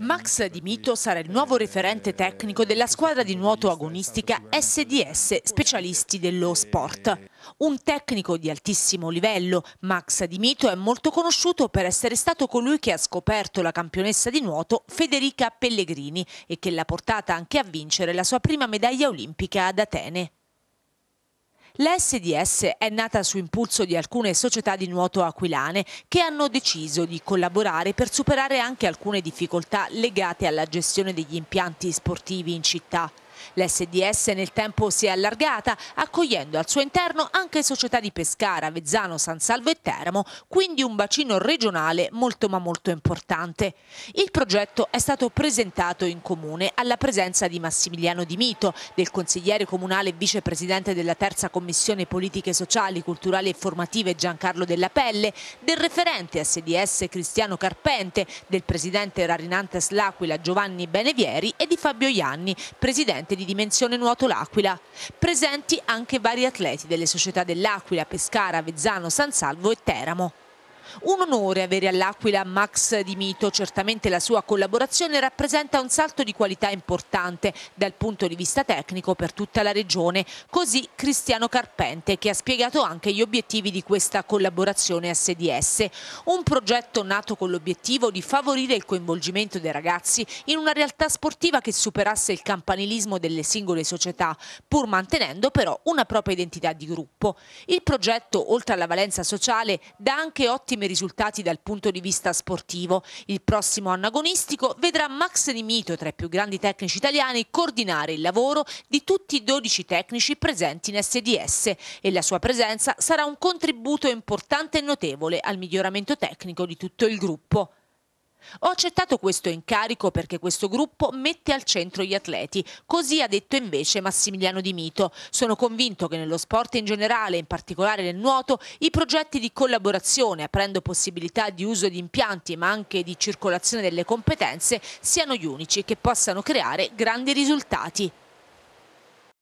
Max Di Mito sarà il nuovo referente tecnico della squadra di nuoto agonistica SDS, specialisti dello sport. Un tecnico di altissimo livello, Max Di Mito è molto conosciuto per essere stato colui che ha scoperto la campionessa di nuoto Federica Pellegrini e che l'ha portata anche a vincere la sua prima medaglia olimpica ad Atene. La SDS è nata su impulso di alcune società di nuoto aquilane che hanno deciso di collaborare per superare anche alcune difficoltà legate alla gestione degli impianti sportivi in città. L'SDS nel tempo si è allargata, accogliendo al suo interno anche società di Pescara, Vezzano, San Salvo e Teramo, quindi un bacino regionale molto ma molto importante. Il progetto è stato presentato in comune alla presenza di Massimiliano Di Mito, del consigliere comunale e vicepresidente della terza commissione politiche sociali, culturali e formative Giancarlo Della Pelle, del referente SDS Cristiano Carpente, del presidente Rarinantes L'Aquila Giovanni Benevieri e di Fabio Ianni, presidente di Dimensione Nuoto L'Aquila. Presenti anche vari atleti delle società dell'Aquila, Pescara, Vezzano, San Salvo e Teramo. Un onore avere all'Aquila Max Di Mito, certamente la sua collaborazione rappresenta un salto di qualità importante dal punto di vista tecnico per tutta la regione, così Cristiano Carpente che ha spiegato anche gli obiettivi di questa collaborazione SDS, un progetto nato con l'obiettivo di favorire il coinvolgimento dei ragazzi in una realtà sportiva che superasse il campanilismo delle singole società, pur mantenendo però una propria identità di gruppo. Il progetto, oltre alla valenza sociale, dà anche ottime ottimi risultati dal punto di vista sportivo. Il prossimo anno agonistico vedrà Max Di Mito, tra i più grandi tecnici italiani, coordinare il lavoro di tutti i 12 tecnici presenti in SDS e la sua presenza sarà un contributo importante e notevole al miglioramento tecnico di tutto il gruppo. Ho accettato questo incarico perché questo gruppo mette al centro gli atleti, così ha detto invece Massimiliano Di Mito. Sono convinto che nello sport in generale, in particolare nel nuoto, i progetti di collaborazione, aprendo possibilità di uso di impianti ma anche di circolazione delle competenze, siano gli unici che possano creare grandi risultati.